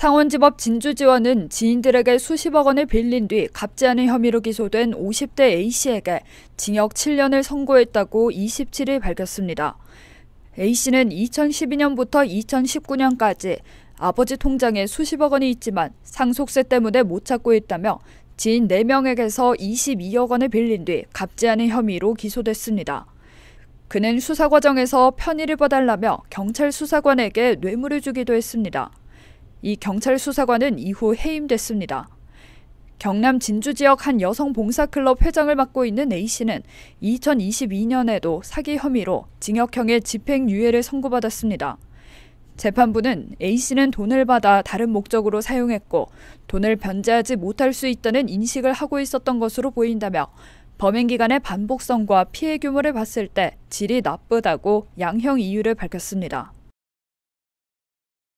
상원지법 진주지원은 지인들에게 수십억 원을 빌린 뒤 갚지 않은 혐의로 기소된 50대 A씨에게 징역 7년을 선고했다고 27일 밝혔습니다. A씨는 2012년부터 2019년까지 아버지 통장에 수십억 원이 있지만 상속세 때문에 못 찾고 있다며 지인 4명에게서 22억 원을 빌린 뒤 갚지 않은 혐의로 기소됐습니다. 그는 수사 과정에서 편의를 봐달라며 경찰 수사관에게 뇌물을 주기도 했습니다. 이 경찰 수사관은 이후 해임됐습니다. 경남 진주 지역 한 여성 봉사클럽 회장을 맡고 있는 A씨는 2022년에도 사기 혐의로 징역형의 집행유예를 선고받았습니다. 재판부는 A씨는 돈을 받아 다른 목적으로 사용했고 돈을 변제하지 못할 수 있다는 인식을 하고 있었던 것으로 보인다며 범행 기간의 반복성과 피해 규모를 봤을 때 질이 나쁘다고 양형 이유를 밝혔습니다.